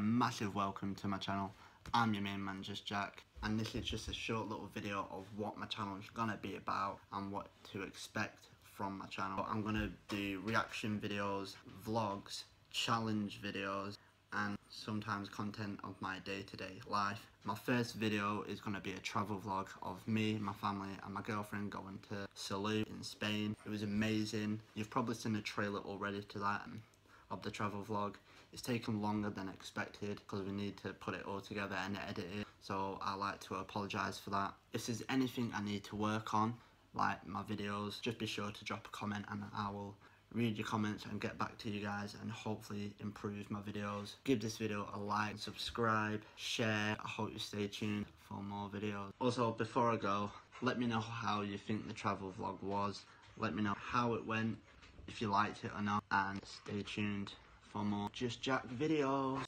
massive welcome to my channel. I'm your main man, Just Jack, and this is just a short little video of what my channel is gonna be about and what to expect from my channel. I'm gonna do reaction videos, vlogs, challenge videos, and sometimes content of my day-to-day -day life. My first video is going to be a travel vlog of me, my family and my girlfriend going to Salou in Spain. It was amazing. You've probably seen a trailer already to that of the travel vlog. It's taken longer than expected because we need to put it all together and edit it. So I like to apologise for that. If there's anything I need to work on, like my videos, just be sure to drop a comment and I will read your comments and get back to you guys and hopefully improve my videos. Give this video a like, subscribe, share. I hope you stay tuned for more videos. Also, before I go, let me know how you think the travel vlog was. Let me know how it went, if you liked it or not, and stay tuned for more Just Jack videos.